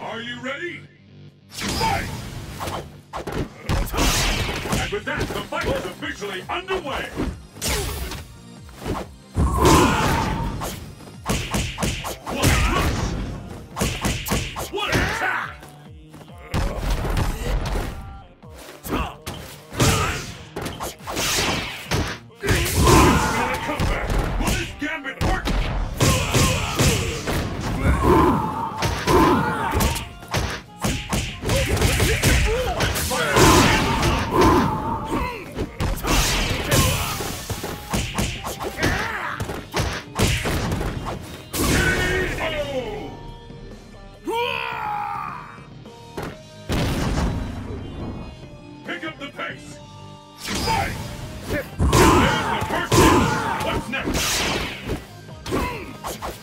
Are you ready? Fight! And with that, the fight is officially underway!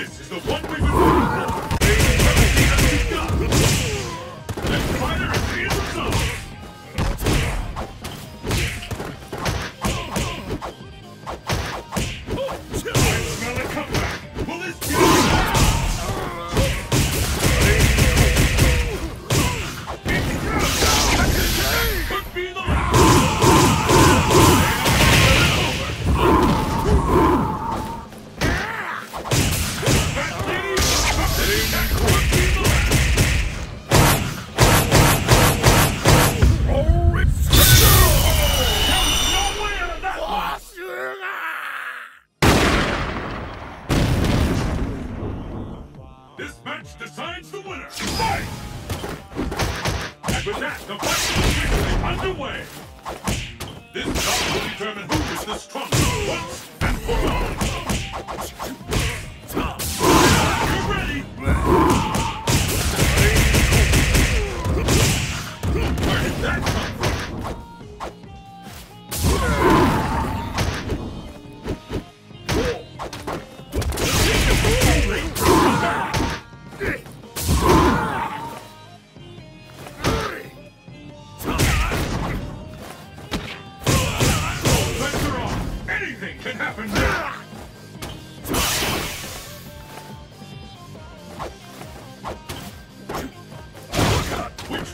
This is the one match decides the winner. Fight! And with that, the fight is underway. This bout will determine who is the strongest once and for all.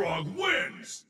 Balrog wins!